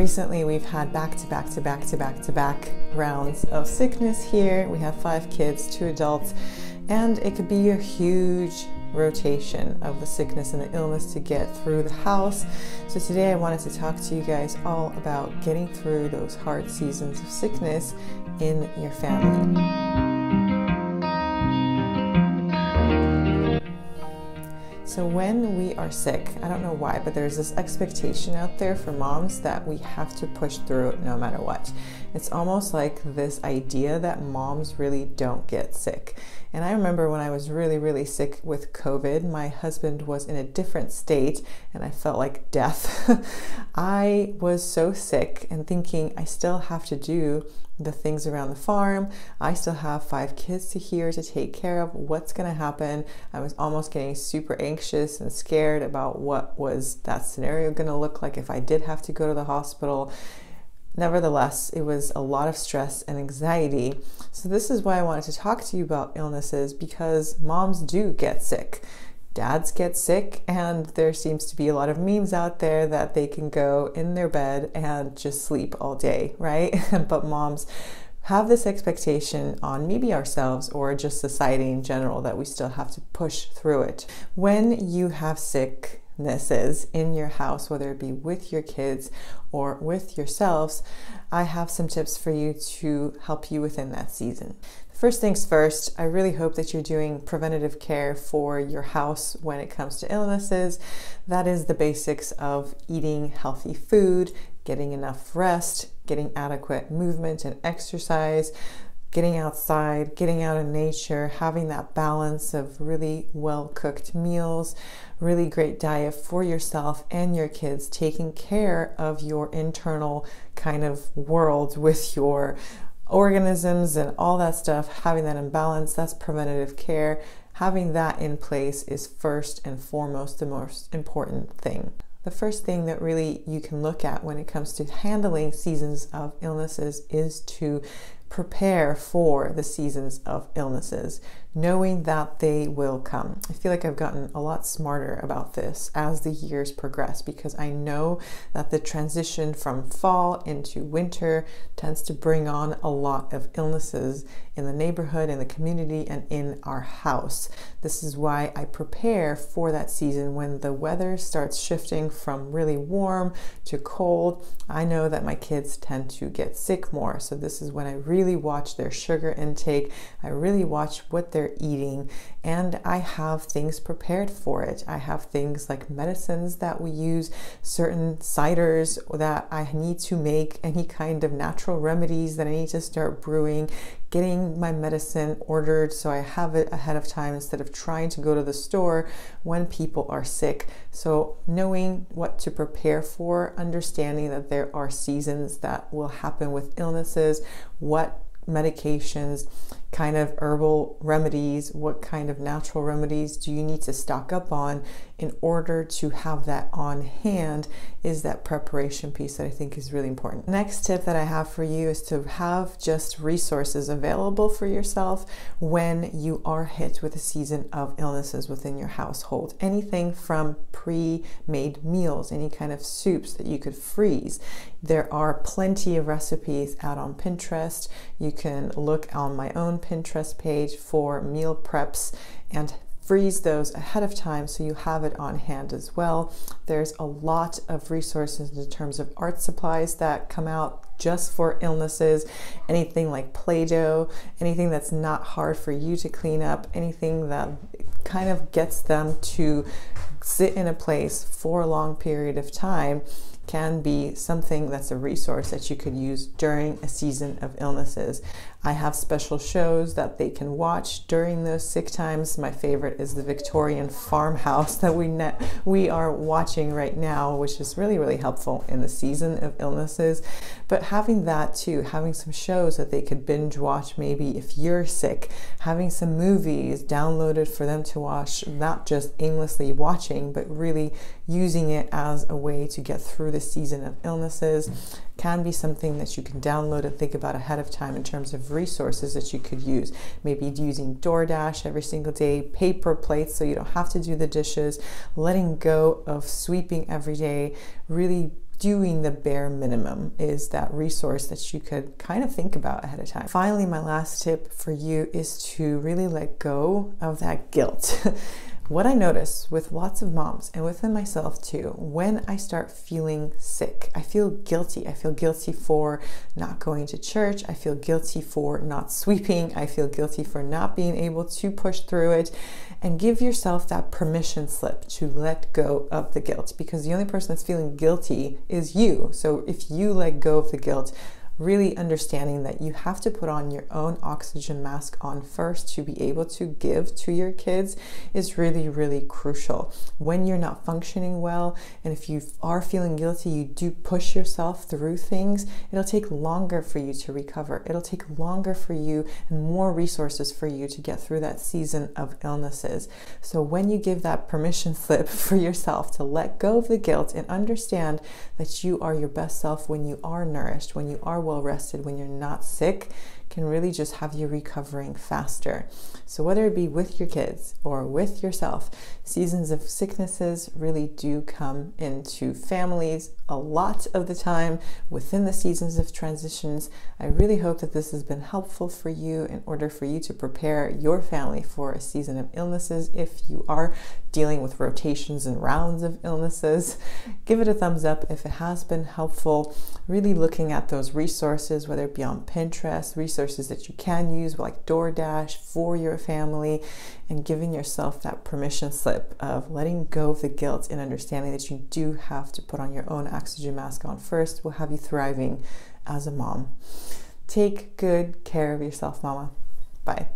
Recently, we've had back to back to back to back to back rounds of sickness here. We have five kids, two adults, and it could be a huge rotation of the sickness and the illness to get through the house. So, today I wanted to talk to you guys all about getting through those hard seasons of sickness in your family. So, when we are sick, I don't know why, but there's this expectation out there for moms that we have to push through no matter what. It's almost like this idea that moms really don't get sick. And I remember when I was really, really sick with COVID, my husband was in a different state and I felt like death. I was so sick and thinking I still have to do the things around the farm. I still have five kids to here to take care of. What's going to happen? I was almost getting super anxious and scared about what was that scenario going to look like if I did have to go to the hospital. Nevertheless, it was a lot of stress and anxiety. So, this is why I wanted to talk to you about illnesses because moms do get sick. Dads get sick, and there seems to be a lot of memes out there that they can go in their bed and just sleep all day, right? but moms have this expectation on maybe ourselves or just society in general that we still have to push through it. When you have sick, is in your house, whether it be with your kids or with yourselves, I have some tips for you to help you within that season. First things first, I really hope that you're doing preventative care for your house when it comes to illnesses. That is the basics of eating healthy food, getting enough rest, getting adequate movement and exercise, getting outside, getting out in nature, having that balance of really well cooked meals, really great diet for yourself and your kids, taking care of your internal kind of world with your organisms and all that stuff, having that in balance, that's preventative care. Having that in place is first and foremost the most important thing. The first thing that really you can look at when it comes to handling seasons of illnesses is to prepare for the seasons of illnesses, knowing that they will come. I feel like I've gotten a lot smarter about this as the years progress because I know that the transition from fall into winter tends to bring on a lot of illnesses in the neighborhood, in the community, and in our house. This is why I prepare for that season when the weather starts shifting from really warm to cold. I know that my kids tend to get sick more, so this is when I really watch their sugar intake. I really watch what they're eating and I have things prepared for it. I have things like medicines that we use, certain ciders that I need to make, any kind of natural remedies that I need to start brewing, getting my medicine ordered so I have it ahead of time instead of trying to go to the store when people are sick. So, knowing what to prepare for, understanding that there are seasons that will happen with illnesses, what medications, kind of herbal remedies, what kind of natural remedies do you need to stock up on in order to have that on hand is that preparation piece that I think is really important. Next tip that I have for you is to have just resources available for yourself when you are hit with a season of illnesses within your household. Anything from pre-made meals, any kind of soups that you could freeze. There are plenty of recipes out on Pinterest. You can look on my own Pinterest page for meal preps and freeze those ahead of time so you have it on hand as well. There's a lot of resources in terms of art supplies that come out just for illnesses, anything like Play Doh, anything that's not hard for you to clean up, anything that kind of gets them to sit in a place for a long period of time can be something that's a resource that you could use during a season of illnesses. I have special shows that they can watch during those sick times. My favorite is the Victorian farmhouse that we we are watching right now, which is really really helpful in the season of illnesses. But having that too, having some shows that they could binge watch maybe if you're sick, having some movies downloaded for them to watch, not just aimlessly watching, but really using it as a way to get through the season of illnesses can be something that you can download and think about ahead of time in terms of resources that you could use. Maybe using DoorDash every single day, paper plates so you don't have to do the dishes, letting go of sweeping every day, really doing the bare minimum is that resource that you could kind of think about ahead of time. Finally, my last tip for you is to really let go of that guilt. what I notice with lots of moms and within myself too, when I start feeling sick, I feel guilty. I feel guilty for not going to church. I feel guilty for not sweeping. I feel guilty for not being able to push through it. And give yourself that permission slip to let go of the guilt because the only person that's feeling guilty is you. So if you let go of the guilt, really understanding that you have to put on your own oxygen mask on first to be able to give to your kids is really, really crucial. When you're not functioning well, and if you are feeling guilty, you do push yourself through things, it'll take longer for you to recover. It'll take longer for you and more resources for you to get through that season of illnesses. So when you give that permission slip for yourself to let go of the guilt and understand that you are your best self when you are nourished, when you are well rested, when you're not sick, can really just have you recovering faster. So, whether it be with your kids or with yourself, seasons of sicknesses really do come into families a lot of the time within the seasons of transitions. I really hope that this has been helpful for you in order for you to prepare your family for a season of illnesses if you are dealing with rotations and rounds of illnesses. Give it a thumbs up if it has been helpful. Really looking at those resources, whether it be on Pinterest, resources that you can use like DoorDash for your family, and giving yourself that permission slip of letting go of the guilt and understanding that you do have to put on your own oxygen mask on first will have you thriving as a mom. Take good care of yourself, mama. Bye.